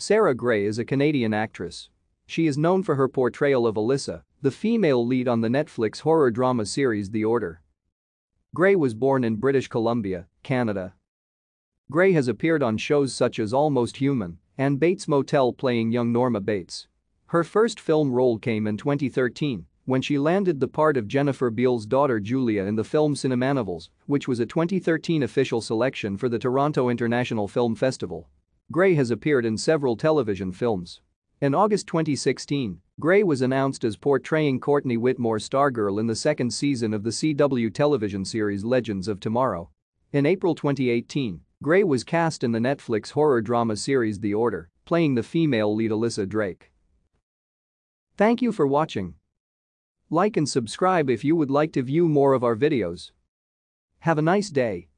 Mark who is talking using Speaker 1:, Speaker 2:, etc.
Speaker 1: Sarah Grey is a Canadian actress. She is known for her portrayal of Alyssa, the female lead on the Netflix horror drama series The Order. Grey was born in British Columbia, Canada. Grey has appeared on shows such as Almost Human and Bates Motel playing young Norma Bates. Her first film role came in 2013 when she landed the part of Jennifer Beals' daughter Julia in the film Cinemanovels, which was a 2013 official selection for the Toronto International Film Festival. Grey has appeared in several television films. In August 2016, Grey was announced as portraying Courtney Whitmore Stargirl in the second season of the CW television series Legends of Tomorrow. In April 2018, Grey was cast in the Netflix horror drama series The Order, playing the female lead Alyssa Drake. Thank you for watching. Like and subscribe if you would like to view more of our videos. Have a nice day.